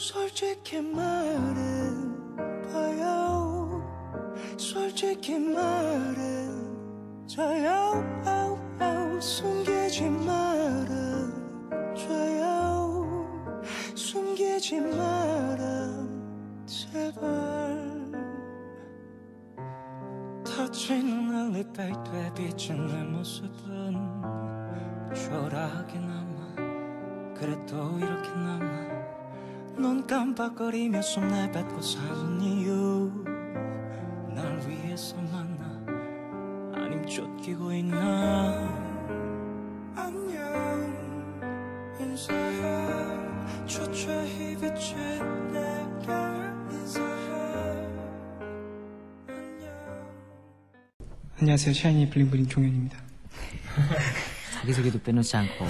솔직히 말해봐요. 솔직히 아우, 아우, 숨기지 말아 줘요. 숨기지 말아 제발. 터치는 엘리베이터에 비친 내 모습은 초라하게 남아. 그래도 이렇게 남아 넌 깜빡거리며 숨 내뱉고 사는 이유. 날 위해서 만나 아님 쫓기고 있나? 안녕. 인사해. 초췌히 비친 내게 인사해. 안녕. 안녕하세요. 샤이니 블링블링 종현입니다. 자기소개도 빼놓지 않고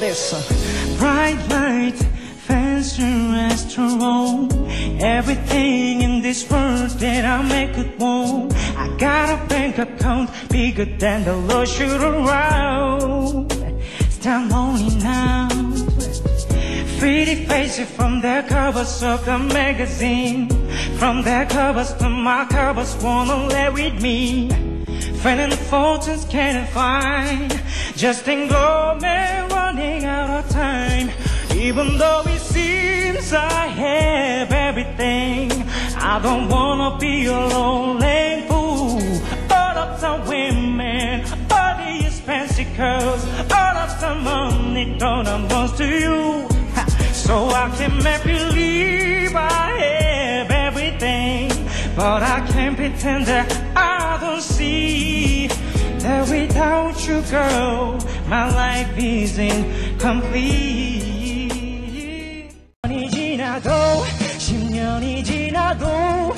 Listen, bright light, fancy restaurant, everything in this world that I make it want. I got a bank account bigger than the luxury around. Start money now. Pretty faces from the covers of the magazine. From the covers to my covers, wanna lay with me. Finding fortunes can't find. Just in glory, running out of time. Even though it seems I have everything, I don't wanna be a lonely fool. All of the women, all the expensive girls, all of the money don't amount to you. So I can make believe I have everything, but I can't pretend that I don't see that without you, girl, my life is incomplete. 10년이 지나도 10년이 지나도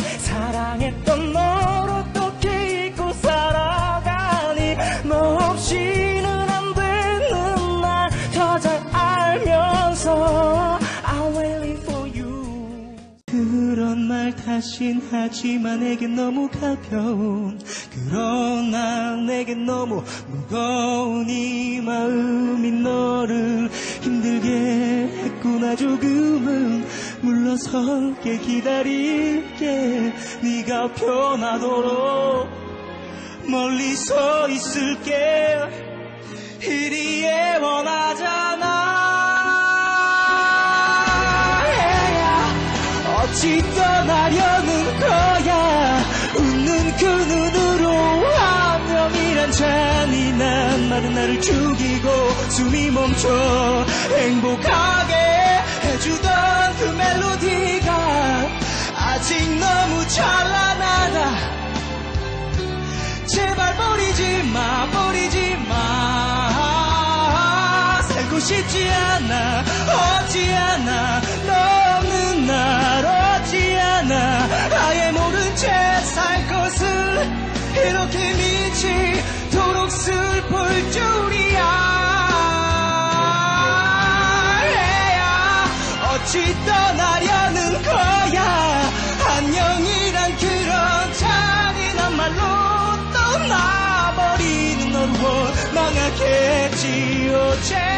말 다신 하지만 내겐 너무 가벼운 그러나 내겐 너무 무거운 이 마음이 너를 힘들게 했구나. 조금은 물러설게 기다릴게. 네가 변하도록 멀리 서 있을게. 이리 애원하잖아 어찌 떠나려는 거야. 웃는 그 눈으로 안녕이란 잔인한 말은 나를 죽이고 숨이 멈춰 행복하게 해주던 그 멜로디가 아직 너무 찬란하다. 제발 버리지 마 버리지 마. 살고 싶지 않아 없지 않아. 너 않아. 아예 모른 채 살 것을 이렇게 미치도록 슬플 줄이야. 어찌 떠나려는 거야. 안녕이란 그런 잔인한 말로 떠나버리는 너를 원망하겠지요 제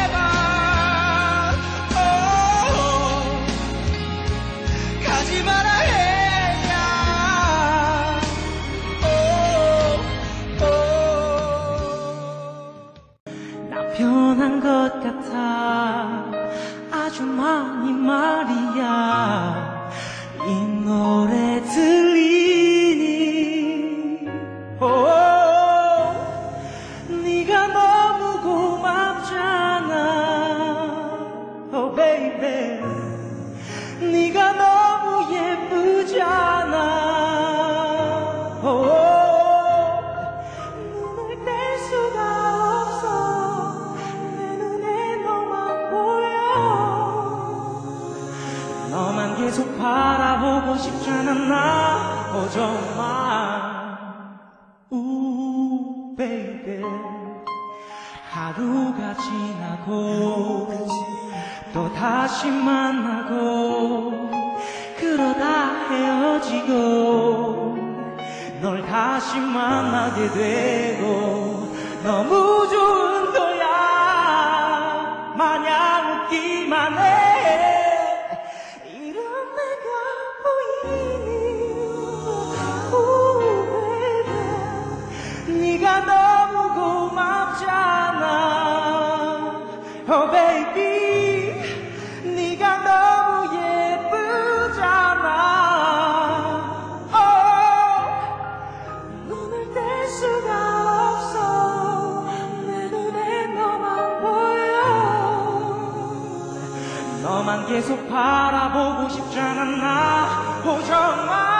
너만 계속 바라보고 싶잖아 나 oh, 정말. 우 baby. 하루가 지나고 또 다시 만나고 그러다 헤어지고 널 다시 만나게 되고 너무 좋은 거야. 마냥 웃기만 해 너만 계속 바라보고 싶잖아 나? 정말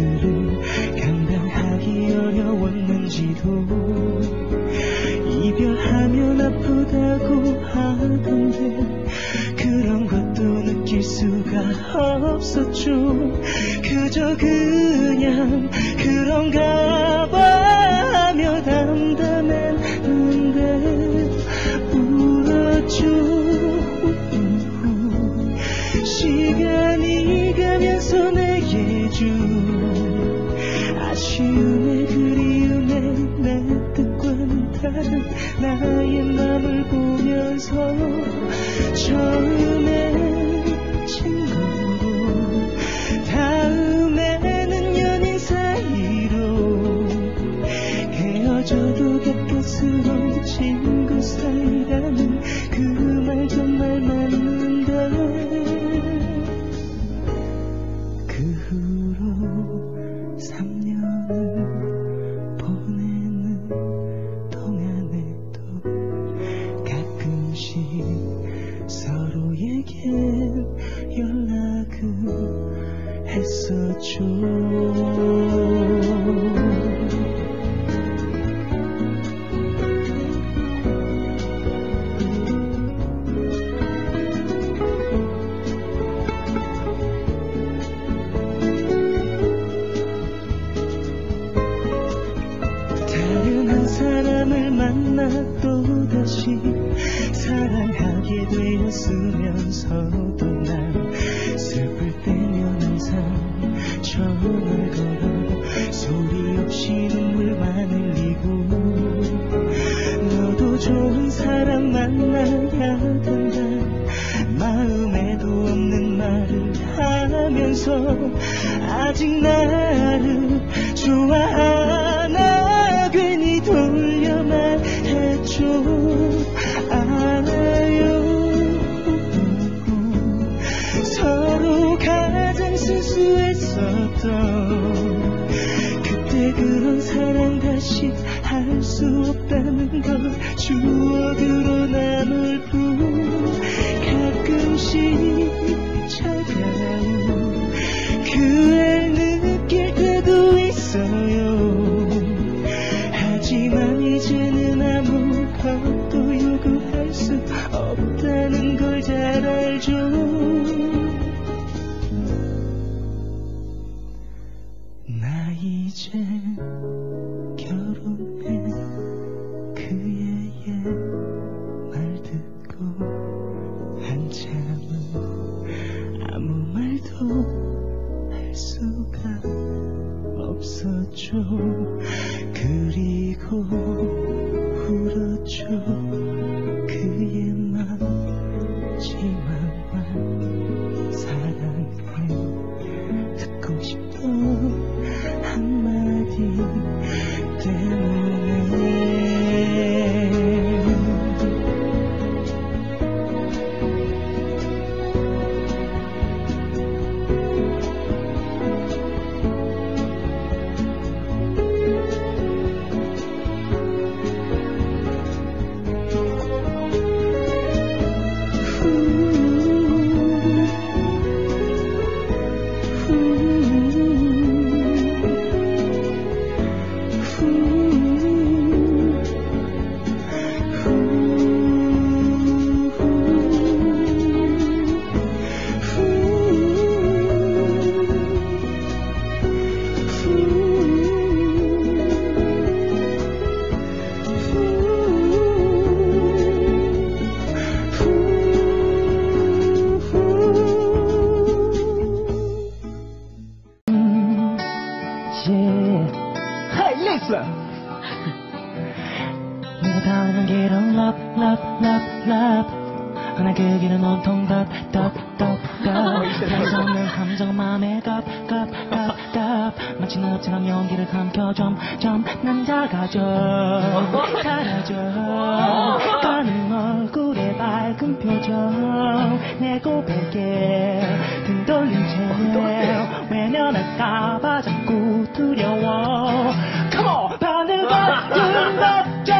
모습들을 감당하기 어려웠는지도 이별하면 아프다고 하던데 그런 것도 느낄 수가 없었죠. 그저 그냥 그런가 봐 하며 담담했는데 울었죠. 시간이 가면서 내게 준 아쉬움에 그리움에 내 뜻과는 다른 나의 맘을 보면서 다시 사랑하게 되었으면서도 난 슬플 때면 항상 전화를 걸어 소리 없이 눈물만 흘리고 너도 좋은 사람 만나야 된다 마음에도 없는 말을 하면서 아직 나 그냥 마음에 답답답답. 마치 너처럼 연기를 삼켜 점점. 난 작아져. 사라져. 가는 얼굴에 밝은 표정. 내 고백에 등 돌린 채. 외면할까봐 자꾸 두려워. Come on! 반을 받든 받자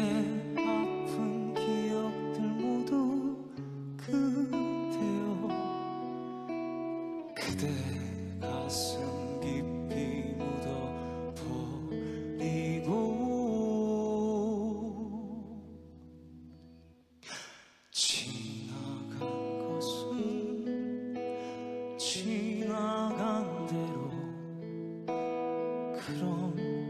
可。